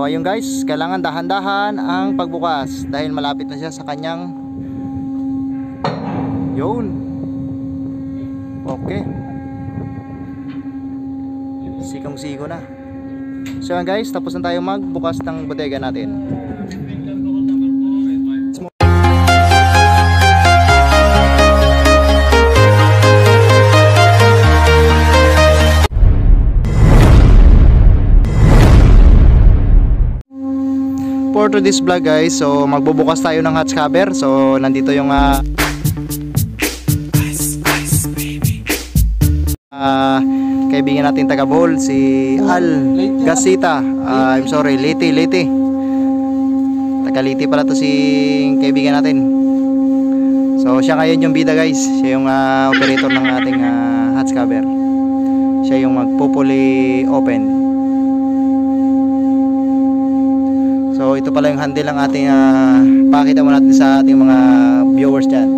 So ayun guys, kailangan dahan-dahan ang pagbukas dahil malapit na siya sa kanyang yun. Okay. Sikong-siko na. So guys, tapos na tayo magbukas ng bodega natin. For today's vlog guys, so magbubukas tayo ng hatch cover. So nandito yung ah ah, kaibigan natin taga Bohol, si Al Gasita. Ah, I'm sorry, Liti, Liti. Taga Liti pala to si kaibigan natin. So siya ngayon yung bida guys. Siya yung ah, operator ng ating ah, hatch cover. Siya yung magpupuli open. Ito pala yung handle ng ating uh, pakita mo natin sa ating mga viewers dyan.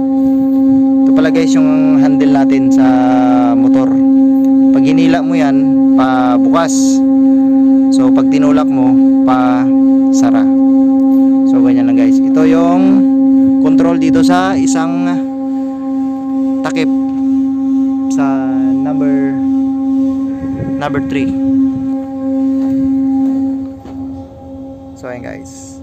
Ito pala guys yung handle natin sa motor. Pag hinila mo yan, pa bukas. So pag tinulak mo, pa sara. So ganyan lang guys. Ito yung control dito sa isang takip sa number number 3. Guys.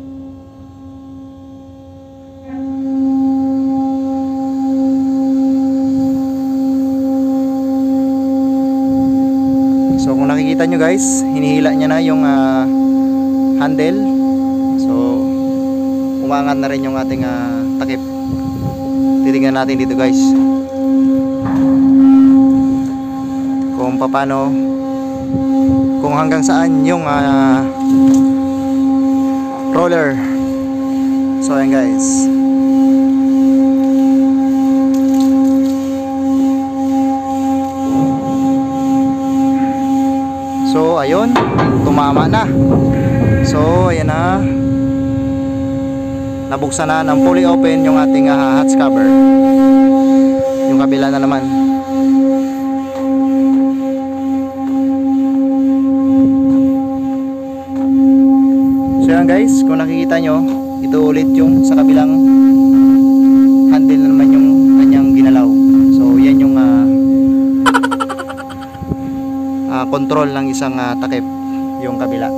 So kung nakikita nyo guys, hinihila niya na yung uh, handle. So umangat na rin yung ating uh, takip. Titingnan natin dito guys. Kung paano kung hanggang saan yung uh, roller. So ayan guys. So ayun. Tumama na. So ayan na. Nabuksan na ng fully open yung ating uh, hatch cover yung kabila na naman So yan guys, kung nakikita nyo, ito ulit yung sa kabilang handle na naman yung kanyang ginalaw. So yan yung uh, uh, control ng isang uh, takip, yung kabila.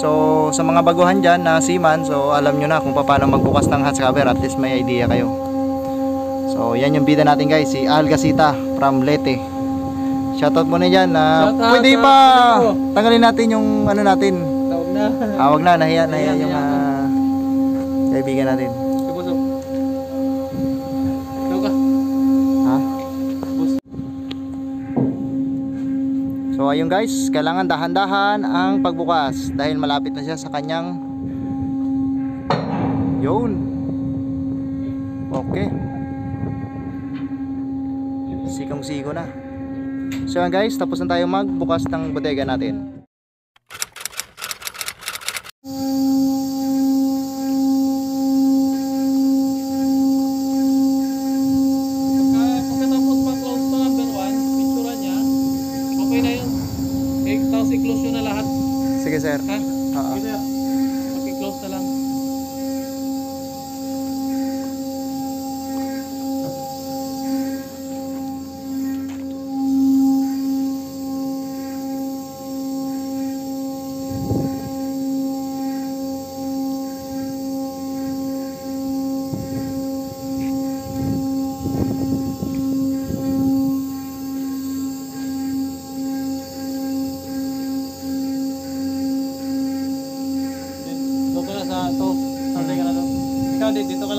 So sa mga baguhan dyan na seaman, so alam nyo na kung paano magbukas ng hatch cover, at least may idea kayo. So yan yung bida natin guys, si Al Gasita from Leyte. Shoutout mo na dyan na Shoutout pwede pa tanggalin natin yung ano natin na. Ah, wag na, nahiya, nahiya yung ah, kaibigan natin. Busok. Tawag ka. Ha? Bus. So ayun guys, kailangan dahan-dahan ang pagbukas dahil malapit na siya sa kanyang Yun. Okay. Sikong-siko na. So guys, tapos na tayo magbukas ng bodega natin. dito ka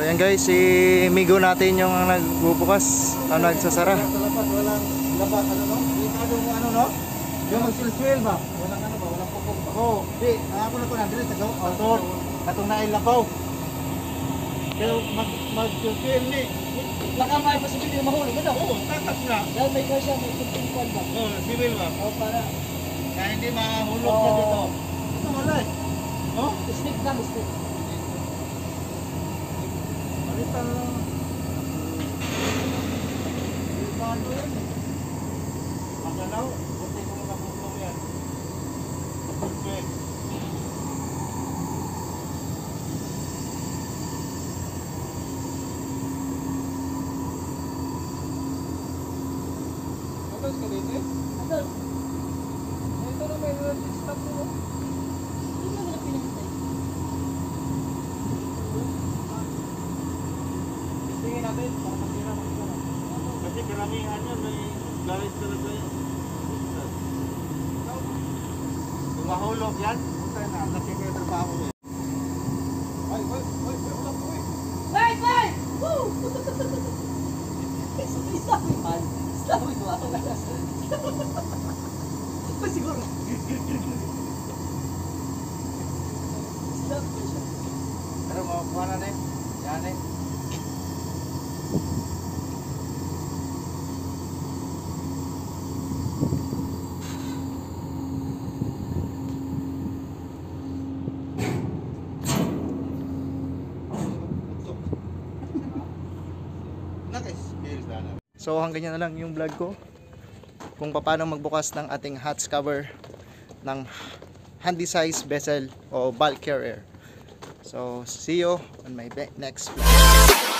So ayan guys, si Migo natin yung nagbubukas, ang nagsasara. Sa labas, walang ano no? Mo ano no? Yung magsilswil ba? Walang ano ba? Walang pupong ba? Oo, di. Ako na ko na dili sa. Autor. Katong nailabaw. Pero mag magsilswil ni. Baka may posibilidad na mahulog ano? Oo, takas na. Dahil may kasya, may kumpungkuan ba? Oo, civil ba? Para Kaya hindi mahulog ka dito. Ito wala eh. Oh, stick lang, stick. Palitan lang. Delikado yan eh. Magalaw, buti yan. Silswil. Atas ka dito eh. Ano? Ito na may stop mo. Hindi mo na pinahintay. Tingin natin, para masira mo ito. Karamihan yun, may galit talaga yun. Kung mahulog yan, punta na, kasi may trabaho eh. Ay, ay, ay, ay, wala po eh. Wait, wait! Woo! Sabi man. Sabi mo ako. Pa siguro. Stop ko siya. Pero makuha na eh. Yan eh. So hanggang yan na lang yung vlog ko kung paano magbukas ng ating hatch cover ng handy size vessel o bulk carrier. So see you on my next vlog.